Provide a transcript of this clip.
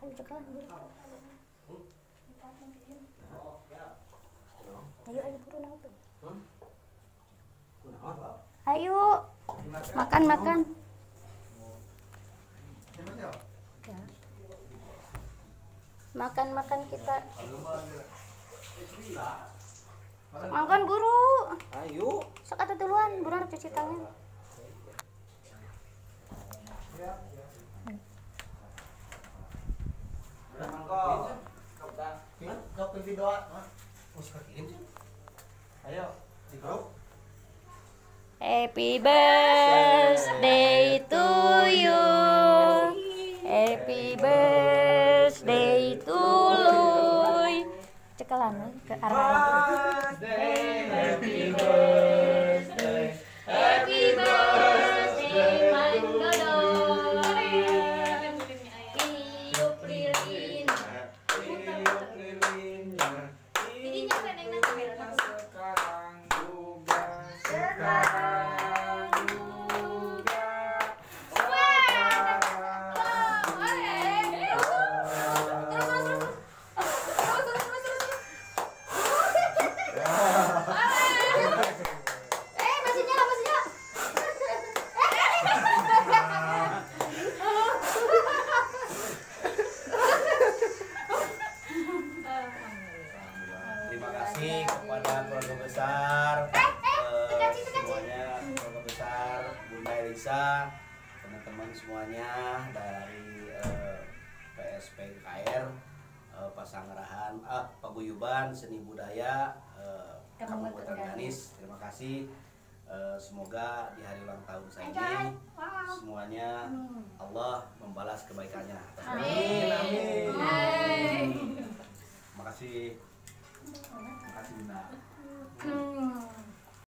Ayo cekalan dulu. Ayo turun makan makan. Ya. Makan makan kita. Makan guru. Ayo. Sok atuh duluan, harus cuci tangan. Ayo, di grup. Happy birthday to you. Happy birthday to Luy. Cekalan we, ke arah. Happy Didinya kan yang nanti Sekarang juga. Sekarang kasih kepada keluarga besar eh, semuanya keluarga besar Bunda Elisa teman-teman semuanya dari eh, PSPKR eh, Pasanggerahan ah Paguyuban Seni Budaya eh, Kabupaten Ganis. Terima kasih. Eh, semoga di hari ulang tahun saya ini semuanya Allah membalas kebaikannya. Amin. 맛있나? 음.